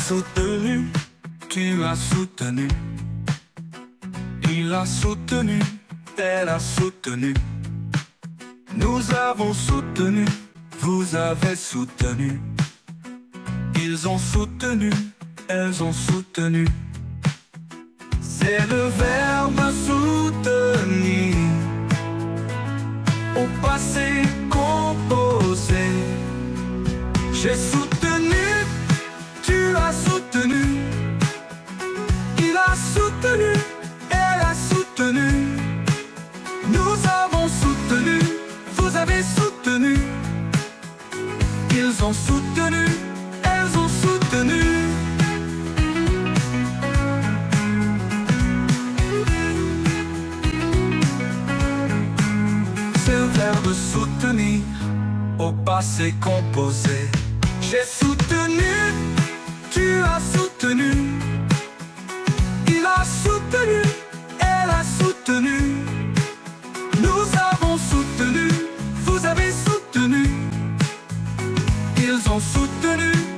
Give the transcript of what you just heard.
Soutenu, tu as soutenu. Il a soutenu, elle a soutenu. Nous avons soutenu, vous avez soutenu. Ils ont soutenu, elles ont soutenu. C'est le verbe soutenir au passé composé. J'ai soutenu, soutenu, elle a soutenu. Nous avons soutenu, vous avez soutenu. Ils ont soutenu, elles ont soutenu. C'est le verbe soutenir au passé composé. ils ont soutenu